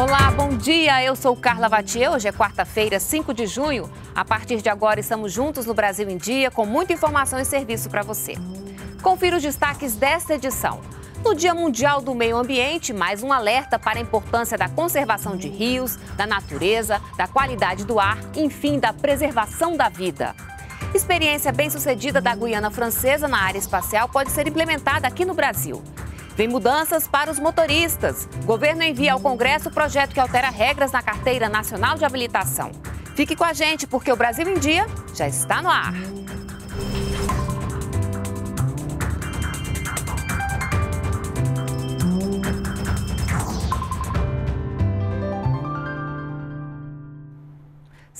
Olá, bom dia. Eu sou Carla Vatier. Hoje é quarta-feira, 5 de junho. A partir de agora, estamos juntos no Brasil em Dia com muita informação e serviço para você. Confira os destaques desta edição. No Dia Mundial do Meio Ambiente, mais um alerta para a importância da conservação de rios, da natureza, da qualidade do ar, enfim, da preservação da vida. Experiência bem-sucedida da Guiana Francesa na área espacial pode ser implementada aqui no Brasil. Vem mudanças para os motoristas. Governo envia ao Congresso projeto que altera regras na Carteira Nacional de Habilitação. Fique com a gente, porque o Brasil em Dia já está no ar.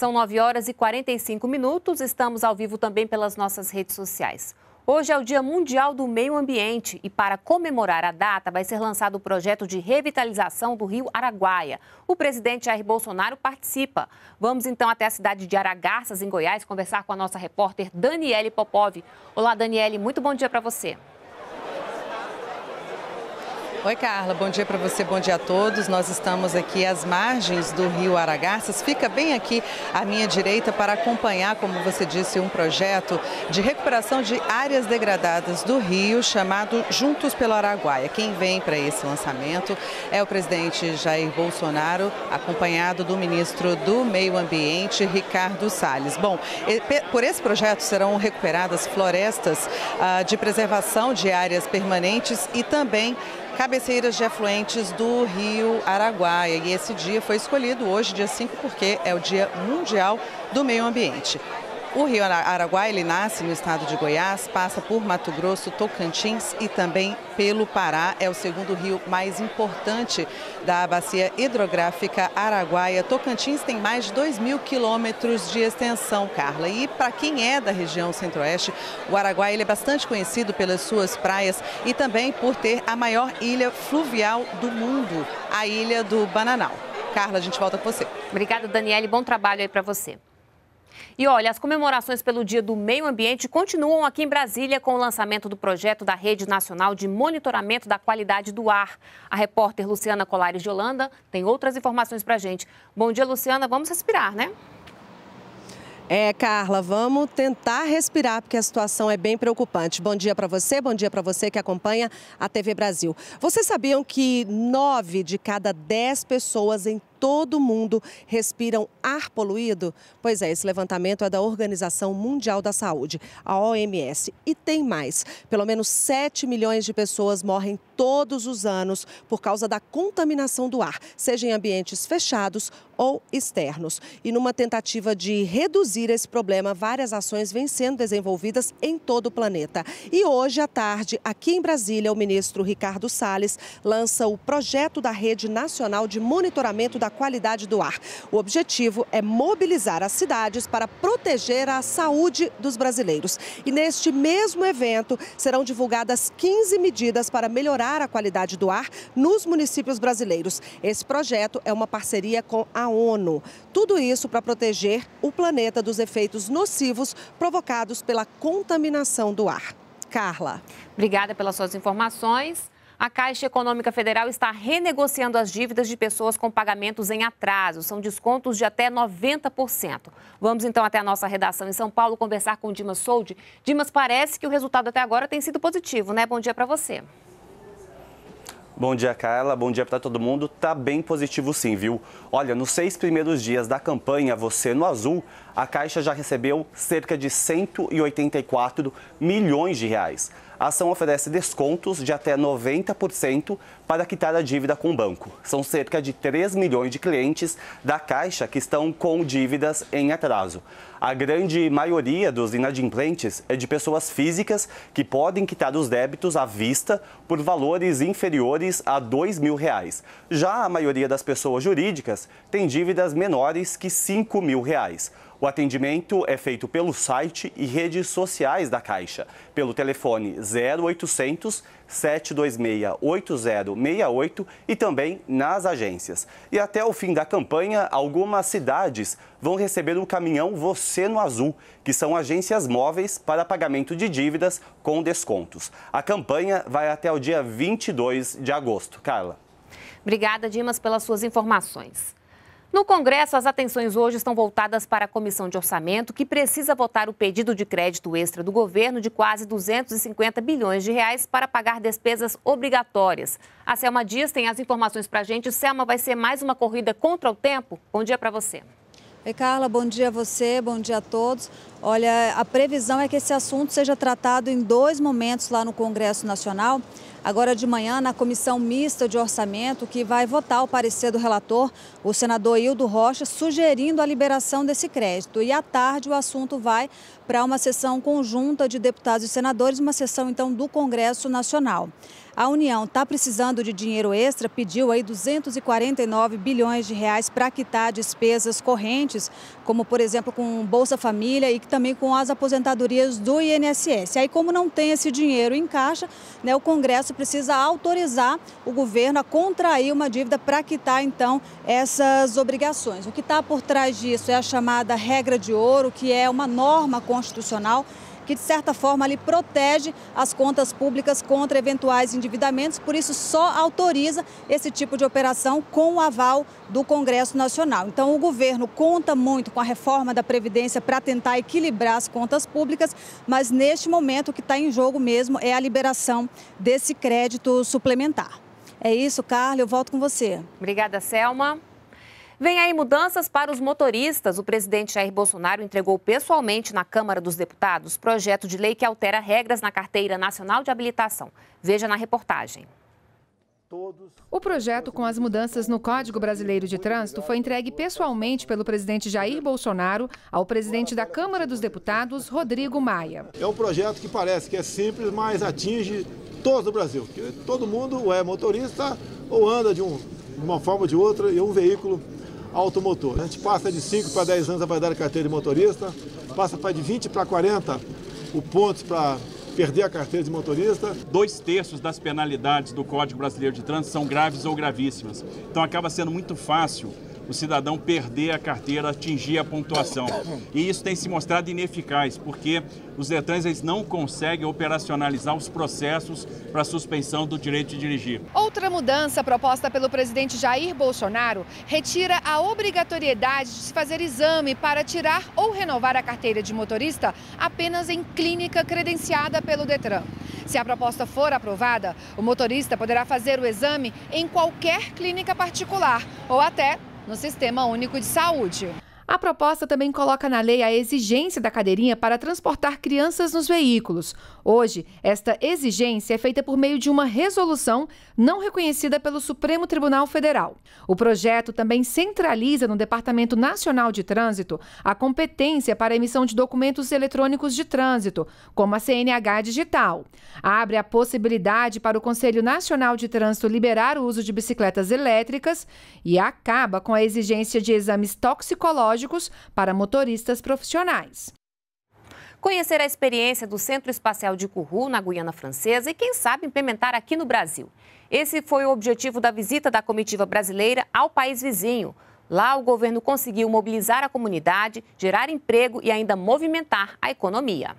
São 9 horas e 45 minutos. Estamos ao vivo também pelas nossas redes sociais. Hoje é o Dia Mundial do Meio Ambiente e, para comemorar a data, vai ser lançado o projeto de revitalização do rio Araguaia. O presidente Jair Bolsonaro participa. Vamos então até a cidade de Aragarças, em Goiás, conversar com a nossa repórter Daniele Popov. Olá, Daniele, muito bom dia para você. Oi, Carla. Bom dia para você, bom dia a todos. Nós estamos aqui às margens do rio Aragarças. Fica bem aqui à minha direita para acompanhar, como você disse, um projeto de recuperação de áreas degradadas do rio chamado Juntos pelo Araguaia. Quem vem para esse lançamento é o presidente Jair Bolsonaro, acompanhado do ministro do Meio Ambiente, Ricardo Salles. Bom, por esse projeto serão recuperadas florestas ah, de preservação de áreas permanentes e também cabeceiras de afluentes do rio Araguaia. E esse dia foi escolhido hoje, dia 5, porque é o Dia Mundial do Meio Ambiente. O rio Araguaia ele nasce no estado de Goiás, passa por Mato Grosso, Tocantins e também pelo Pará. É o segundo rio mais importante da bacia hidrográfica Araguaia. Tocantins tem mais de 2 mil quilômetros de extensão, Carla. E para quem é da região centro-oeste, o Araguaia ele é bastante conhecido pelas suas praias e também por ter a maior ilha fluvial do mundo, a Ilha do Bananal. Carla, a gente volta com você. Obrigada, Daniele. Bom trabalho aí para você. E olha, as comemorações pelo Dia do Meio Ambiente continuam aqui em Brasília com o lançamento do projeto da Rede Nacional de Monitoramento da Qualidade do Ar. A repórter Luciana Colares de Holanda tem outras informações para a gente. Bom dia, Luciana. Vamos respirar, né? É, Carla, vamos tentar respirar, porque a situação é bem preocupante. Bom dia para você, bom dia para você que acompanha a TV Brasil. Vocês sabiam que nove de cada dez pessoas em todo mundo respiram ar poluído? Pois é, esse levantamento é da Organização Mundial da Saúde, a OMS. E tem mais: pelo menos 7 milhões de pessoas morrem todos os anos por causa da contaminação do ar, seja em ambientes fechados ou externos. E numa tentativa de reduzir esse problema, várias ações vêm sendo desenvolvidas em todo o planeta. E hoje à tarde, aqui em Brasília, o ministro Ricardo Salles lança o projeto da Rede Nacional de Monitoramento da qualidade do ar. O objetivo é mobilizar as cidades para proteger a saúde dos brasileiros. E neste mesmo evento serão divulgadas 15 medidas para melhorar a qualidade do ar nos municípios brasileiros. Esse projeto é uma parceria com a ONU. Tudo isso para proteger o planeta dos efeitos nocivos provocados pela contaminação do ar. Carla. Obrigada pelas suas informações. A Caixa Econômica Federal está renegociando as dívidas de pessoas com pagamentos em atraso. São descontos de até 90%. Vamos então até a nossa redação em São Paulo conversar com Dimas Soldi. Dimas, parece que o resultado até agora tem sido positivo, né? Bom dia para você. Bom dia, Carla. Bom dia para todo mundo. Tá bem positivo sim, viu? Olha, nos seis primeiros dias da campanha Você no Azul, a Caixa já recebeu cerca de 184 milhões de reais. A ação oferece descontos de até 90% para quitar a dívida com o banco. São cerca de 3 milhões de clientes da Caixa que estão com dívidas em atraso. A grande maioria dos inadimplentes é de pessoas físicas que podem quitar os débitos à vista por valores inferiores a 2 mil reais. Já a maioria das pessoas jurídicas tem dívidas menores que 5 mil reais. O atendimento é feito pelo site e redes sociais da Caixa, pelo telefone 0800 726 8068 e também nas agências. E até o fim da campanha, algumas cidades vão receber o caminhão Você no Azul, que são agências móveis para pagamento de dívidas com descontos. A campanha vai até o dia 22 de agosto. Carla. Obrigada, Dimas, pelas suas informações. No Congresso, as atenções hoje estão voltadas para a Comissão de Orçamento, que precisa votar o pedido de crédito extra do governo de quase 250 bilhões de reais para pagar despesas obrigatórias. A Selma Dias tem as informações para a gente. Selma, vai ser mais uma corrida contra o tempo? Bom dia para você. Oi, Carla, bom dia a você, bom dia a todos. Olha, a previsão é que esse assunto seja tratado em dois momentos lá no Congresso Nacional agora de manhã na comissão mista de orçamento que vai votar o parecer do relator, o senador Hildo Rocha, sugerindo a liberação desse crédito. E à tarde o assunto vai para uma sessão conjunta de deputados e senadores, uma sessão então do Congresso Nacional. A União está precisando de dinheiro extra, pediu aí 249 bilhões de reais para quitar despesas correntes, como por exemplo com Bolsa Família e também com as aposentadorias do INSS. Aí como não tem esse dinheiro em caixa, né, o Congresso precisa autorizar o governo a contrair uma dívida para quitar então essas obrigações. O que está por trás disso é a chamada regra de ouro, que é uma norma constitucional que de certa forma ali protege as contas públicas contra eventuais endividamentos, por isso só autoriza esse tipo de operação com o aval do Congresso Nacional. Então o governo conta muito com a reforma da Previdência para tentar equilibrar as contas públicas, mas neste momento o que está em jogo mesmo é a liberação desse crédito suplementar. É isso, Carla, eu volto com você. Obrigada, Selma. Vem aí mudanças para os motoristas. O presidente Jair Bolsonaro entregou pessoalmente na Câmara dos Deputados projeto de lei que altera regras na Carteira Nacional de Habilitação. Veja na reportagem. O projeto com as mudanças no Código Brasileiro de Trânsito foi entregue pessoalmente pelo presidente Jair Bolsonaro ao presidente da Câmara dos Deputados, Rodrigo Maia. É um projeto que parece que é simples, mas atinge todo o Brasil. Todo mundo é motorista ou anda de, um, de uma forma ou de outra em um veículo automotor. A gente passa de 5 para 10 anos a validade da carteira de motorista, passa para de 20 para 40 o pontos para perder a carteira de motorista. Dois terços das penalidades do Código Brasileiro de Trânsito são graves ou gravíssimas. Então acaba sendo muito fácil o cidadão perder a carteira, atingir a pontuação. E isso tem se mostrado ineficaz, porque os Detãs eles não conseguem operacionalizar os processos para suspensão do direito de dirigir. Outra mudança proposta pelo presidente Jair Bolsonaro retira a obrigatoriedade de se fazer exame para tirar ou renovar a carteira de motorista apenas em clínica credenciada pelo Detran. Se a proposta for aprovada, o motorista poderá fazer o exame em qualquer clínica particular ou até no Sistema Único de Saúde. A proposta também coloca na lei a exigência da cadeirinha para transportar crianças nos veículos. Hoje, esta exigência é feita por meio de uma resolução não reconhecida pelo Supremo Tribunal Federal. O projeto também centraliza no Departamento Nacional de Trânsito a competência para a emissão de documentos eletrônicos de trânsito, como a CNH digital. Abre a possibilidade para o Conselho Nacional de Trânsito liberar o uso de bicicletas elétricas e acaba com a exigência de exames toxicológicos para motoristas profissionais. Conhecer a experiência do Centro Espacial de Kourou, na Guiana Francesa, e quem sabe implementar aqui no Brasil. Esse foi o objetivo da visita da comitiva brasileira ao país vizinho. Lá, o governo conseguiu mobilizar a comunidade, gerar emprego e ainda movimentar a economia.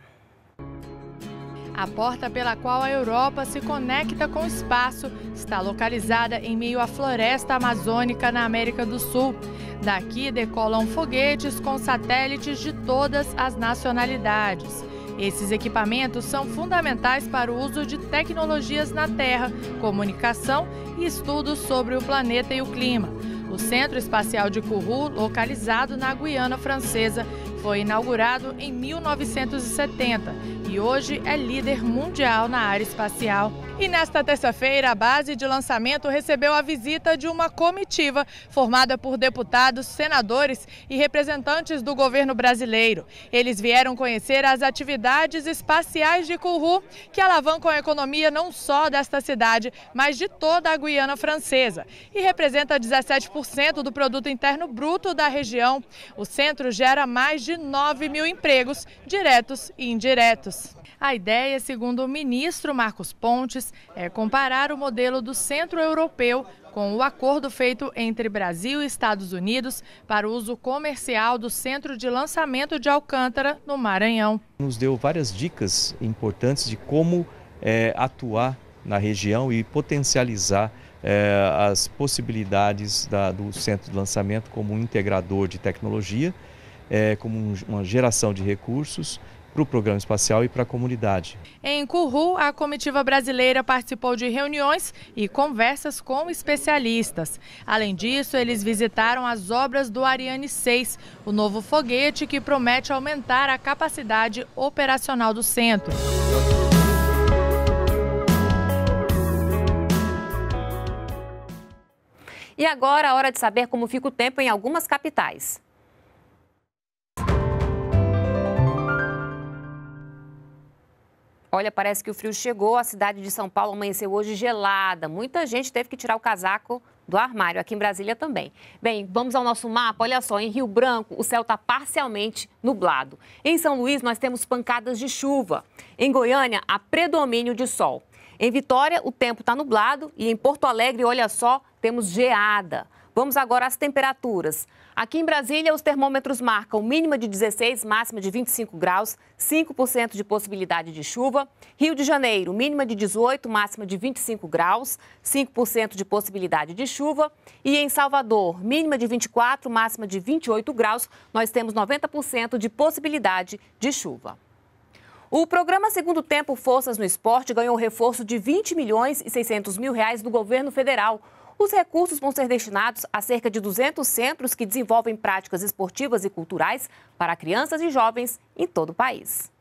A porta pela qual a Europa se conecta com o espaço está localizada em meio à floresta amazônica na América do Sul. Daqui decolam foguetes com satélites de todas as nacionalidades. Esses equipamentos são fundamentais para o uso de tecnologias na Terra, comunicação e estudos sobre o planeta e o clima. O Centro Espacial de Kourou, localizado na Guiana Francesa, foi inaugurado em 1970 e hoje é líder mundial na área espacial. E nesta terça-feira, a base de lançamento recebeu a visita de uma comitiva formada por deputados, senadores e representantes do governo brasileiro. Eles vieram conhecer as atividades espaciais de Kourou, que alavancam a economia não só desta cidade, mas de toda a Guiana Francesa. E representa 17% do produto interno bruto da região. O centro gera mais de 9 mil empregos, diretos e indiretos. A ideia, segundo o ministro Marcos Pontes, é comparar o modelo do Centro Europeu com o acordo feito entre Brasil e Estados Unidos para o uso comercial do centro de lançamento de Alcântara, no Maranhão. Nos deu várias dicas importantes de como é, atuar na região e potencializar é, as possibilidades da, do centro de lançamento como um integrador de tecnologia, é, como um, uma geração de recursos para o programa espacial e para a comunidade. Em Curru, a comitiva brasileira participou de reuniões e conversas com especialistas. Além disso, eles visitaram as obras do Ariane 6, o novo foguete que promete aumentar a capacidade operacional do centro. E agora a hora de saber como fica o tempo em algumas capitais. Olha, parece que o frio chegou. A cidade de São Paulo amanheceu hoje gelada. Muita gente teve que tirar o casaco do armário. Aqui em Brasília também. Bem, vamos ao nosso mapa. Olha só, em Rio Branco, o céu está parcialmente nublado. Em São Luís, nós temos pancadas de chuva. Em Goiânia, há predomínio de sol. Em Vitória, o tempo está nublado. E em Porto Alegre, olha só, temos geada. Vamos agora às temperaturas. Aqui em Brasília, os termômetros marcam mínima de 16, máxima de 25 graus, 5% de possibilidade de chuva. Rio de Janeiro, mínima de 18, máxima de 25 graus, 5% de possibilidade de chuva. E em Salvador, mínima de 24, máxima de 28 graus, nós temos 90% de possibilidade de chuva. O programa Segundo Tempo Forças no Esporte ganhou reforço de 20 milhões e 600 mil reais do governo federal. Os recursos vão ser destinados a cerca de 200 centros que desenvolvem práticas esportivas e culturais para crianças e jovens em todo o país.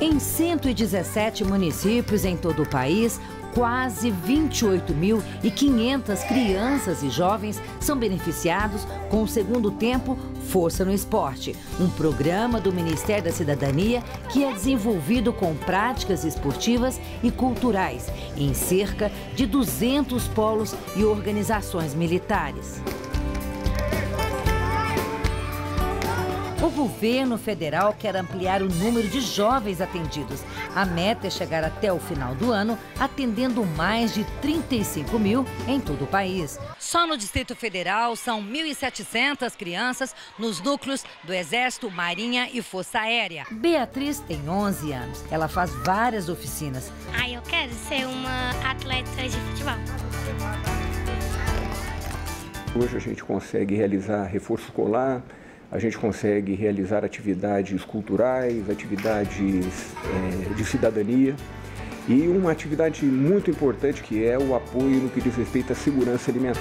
Em 117 municípios em todo o país, quase 28.500 crianças e jovens são beneficiados com o segundo tempo Força no Esporte, um programa do Ministério da Cidadania que é desenvolvido com práticas esportivas e culturais em cerca de 200 polos e organizações militares. O governo federal quer ampliar o número de jovens atendidos. A meta é chegar até o final do ano atendendo mais de 35 mil em todo o país. Só no Distrito Federal são 1.700 crianças nos núcleos do Exército, Marinha e Força Aérea. Beatriz tem 11 anos. Ela faz várias oficinas. Ah, eu quero ser uma atleta de futebol. Hoje a gente consegue realizar reforço escolar, a gente consegue realizar atividades culturais, atividades é, de cidadania e uma atividade muito importante que é o apoio no que diz respeito à segurança alimentar.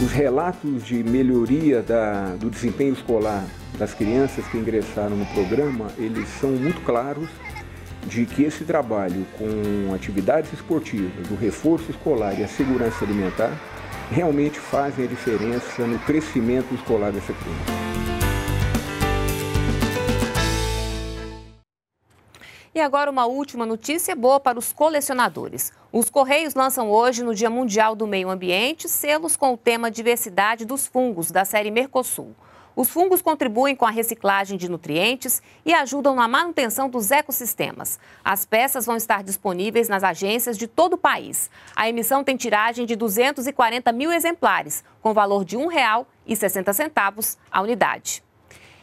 Os relatos de melhoria da, do desempenho escolar das crianças que ingressaram no programa, eles são muito claros de que esse trabalho com atividades esportivas, do reforço escolar e a segurança alimentar realmente fazem a diferença no crescimento escolar dessa criança. E agora uma última notícia boa para os colecionadores. Os Correios lançam hoje, no Dia Mundial do Meio Ambiente, selos com o tema Diversidade dos Fungos, da série Mercosul. Os fungos contribuem com a reciclagem de nutrientes e ajudam na manutenção dos ecossistemas. As peças vão estar disponíveis nas agências de todo o país. A emissão tem tiragem de 240 mil exemplares, com valor de R$ 1,60 a unidade.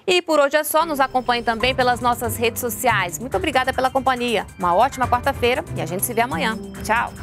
E por hoje é só, nos acompanhe também pelas nossas redes sociais. Muito obrigada pela companhia. Uma ótima quarta-feira e a gente se vê amanhã. Tchau!